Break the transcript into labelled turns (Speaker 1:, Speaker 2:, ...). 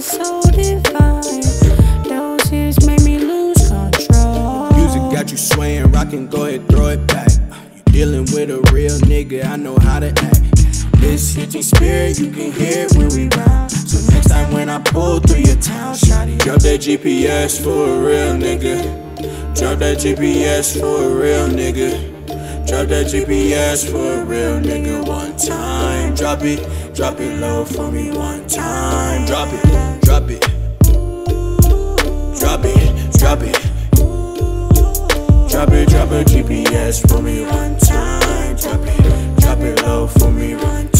Speaker 1: so divine. Hips make me lose control.
Speaker 2: Music got you swaying, rocking, go ahead, throw it back. You dealing with a real nigga, I know how to act. This hitting spirit, you can hear it when we round. So next time when I pull through your town, shawty, drop that GPS for a real nigga. Drop that GPS for a real nigga. Drop that GPS for a real nigga one time. Drop it, drop it low for me one time. Drop it. Drop it, drop a GPS for me one time. Drop it, drop it low for me one time.